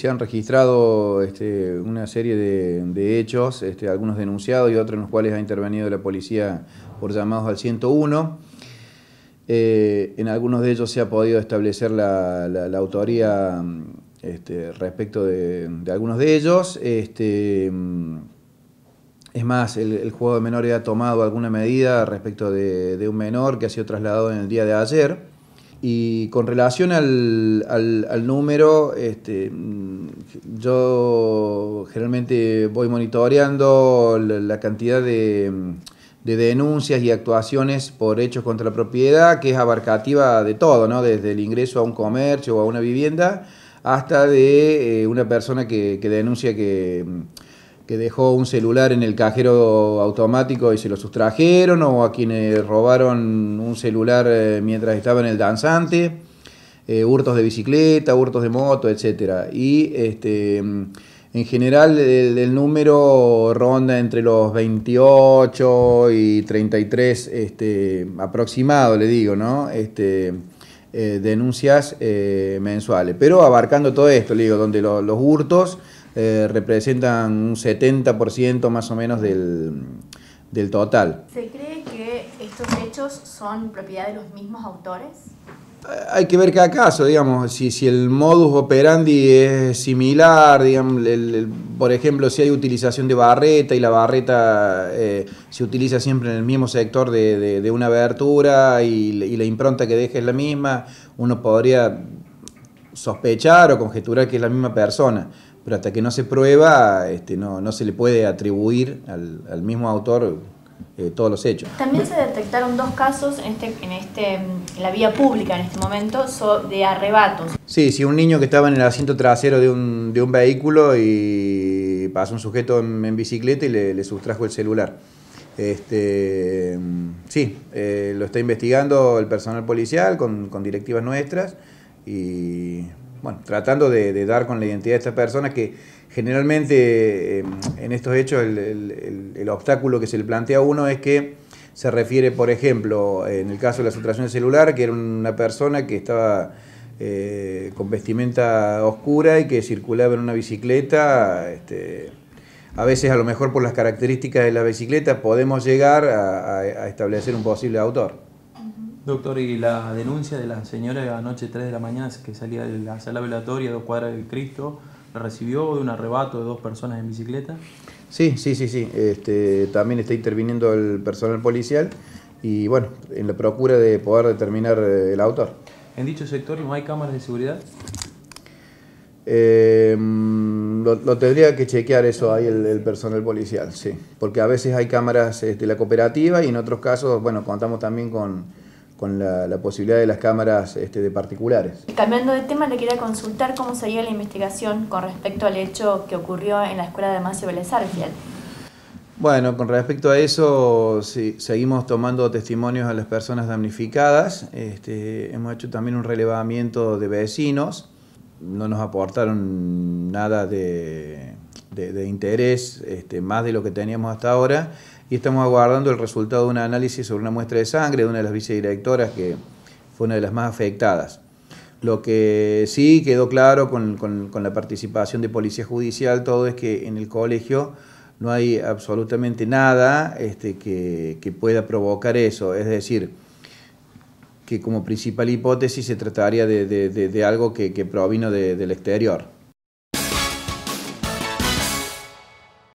Se han registrado este, una serie de, hechos, este, algunos denunciados y otros en los cuales ha intervenido la policía por llamados al 101. Eh, en algunos de ellos se ha podido establecer la, autoría este, respecto de, algunos de ellos. es más, el, juego de menores ha tomado alguna medida respecto de un menor que ha sido trasladado en el día de ayer. Y con relación al, al, número, este, yo generalmente voy monitoreando la, cantidad de, de, denuncias y actuaciones por hechos contra la propiedad, que es abarcativa de todo, ¿no? desde el ingreso a un comercio o a una vivienda, hasta de eh, una persona que, que denuncia que que dejó un celular en el cajero automático y se lo sustrajeron, o a quienes robaron un celular eh, mientras estaba en el danzante, eh, hurtos de bicicleta, hurtos de moto, etc. Y este, en general el, número ronda entre los 28 y 33 este, aproximado, le digo, ¿no? Este, eh, denuncias mensuales, pero abarcando todo esto, le digo, donde los hurtos eh, representan un 70% más o menos del, del total. ¿Se cree que estos hechos son propiedad de los mismos autores? Eh, hay que ver cada caso, digamos, si, si el modus operandi es similar, digamos, por ejemplo, si hay utilización de barreta y la barreta eh, se utiliza siempre en el mismo sector de, de, una abertura y, y, la impronta que deja es la misma, uno podría sospechar o conjeturar que es la misma persona pero hasta que no se prueba este, no, no se le puede atribuir al, al mismo autor eh, todos los hechos. También se detectaron dos casos en, este, en, este, en la vía pública en este momento de arrebatos. Sí, sí, un niño que estaba en el asiento trasero de un, de un vehículo y pasó un sujeto en, bicicleta y le, le, sustrajo el celular. Este, sí, eh, lo está investigando el personal policial con, con directivas nuestras y bueno, tratando de, dar con la identidad de esta persona que generalmente eh, en estos hechos el, obstáculo que se le plantea a uno es que se refiere, por ejemplo, en el caso de la sustracción celular, que era una persona que estaba eh, con vestimenta oscura y que circulaba en una bicicleta. Este, a veces, a lo mejor por las características de la bicicleta, podemos llegar a establecer un posible autor. Doctor, y la denuncia de la señora anoche 3 de la mañana que salía de la sala velatoria, dos cuadras del Cristo, ¿la recibió de un arrebato de dos personas en bicicleta? Sí, sí, sí, sí. Este, también está interviniendo el personal policial y bueno, en la procura de poder determinar eh, el autor. ¿En dicho sector no hay cámaras de seguridad? Eh, lo, tendría que chequear eso ahí el, personal policial, sí. Porque a veces hay cámaras de este, la cooperativa y en otros casos, bueno, contamos también con con la, posibilidad de las cámaras este, de particulares. Cambiando de tema, le quería consultar cómo sería la investigación con respecto al hecho que ocurrió en la escuela de Macio Vélez Bueno, con respecto a eso, sí, seguimos tomando testimonios a las personas damnificadas. Este, hemos hecho también un relevamiento de vecinos. No nos aportaron nada de, interés, este, más de lo que teníamos hasta ahora y estamos aguardando el resultado de un análisis sobre una muestra de sangre de una de las vicedirectoras que fue una de las más afectadas. Lo que sí quedó claro con, la participación de Policía Judicial, todo es que en el colegio no hay absolutamente nada este, que, pueda provocar eso, es decir, que como principal hipótesis se trataría de, algo que, provino del exterior.